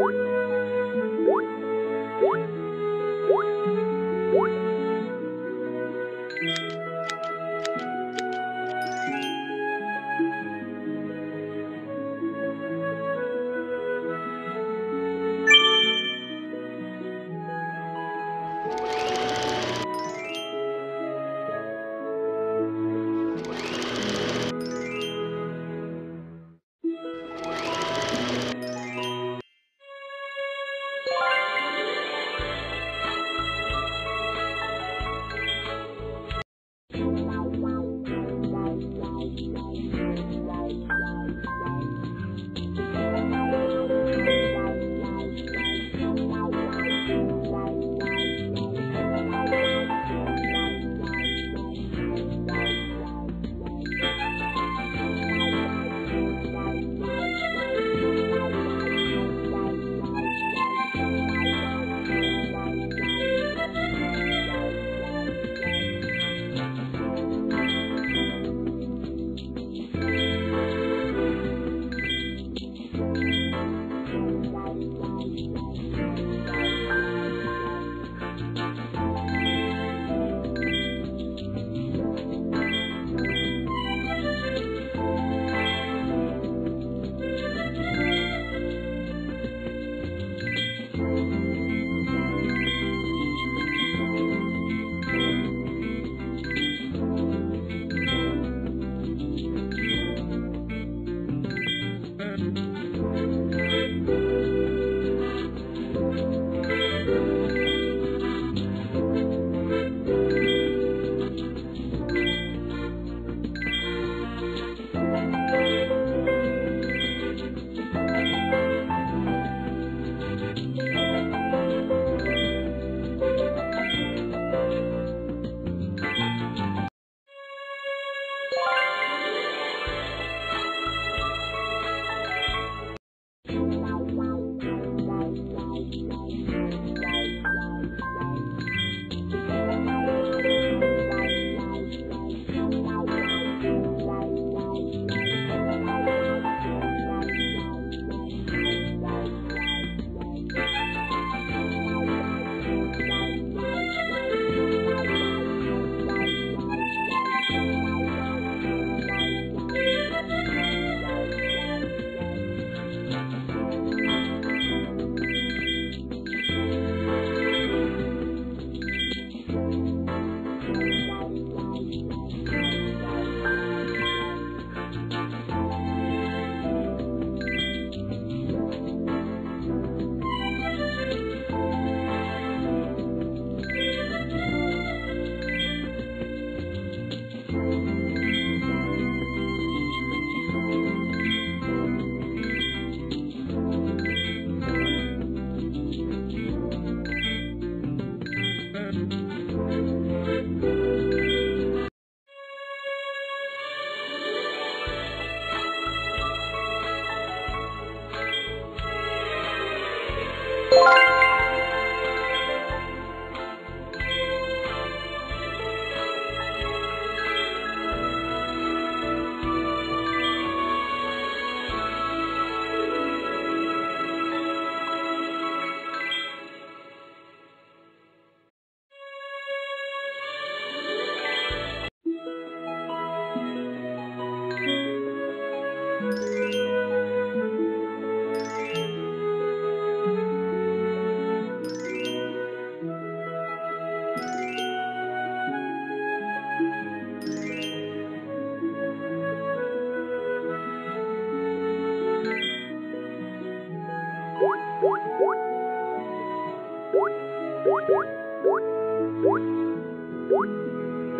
Thank you.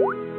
What?